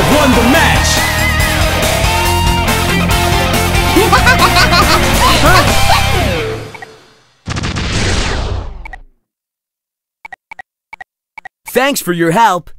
have won the match! huh? Thanks for your help.